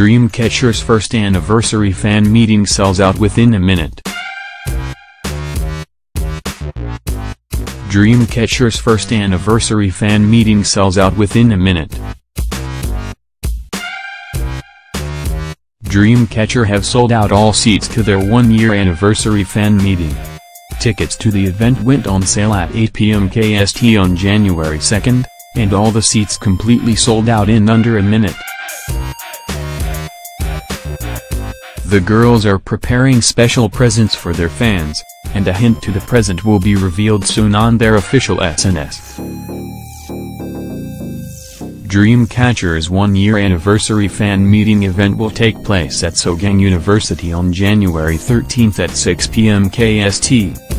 Dreamcatcher's first anniversary fan meeting sells out within a minute. Dreamcatcher's first anniversary fan meeting sells out within a minute. Dreamcatcher have sold out all seats to their one-year anniversary fan meeting. Tickets to the event went on sale at 8 p.m. KST on January 2nd, and all the seats completely sold out in under a minute. The girls are preparing special presents for their fans, and a hint to the present will be revealed soon on their official SNS. Dreamcatcher's one-year anniversary fan meeting event will take place at Sogang University on January 13 at 6 p.m. KST.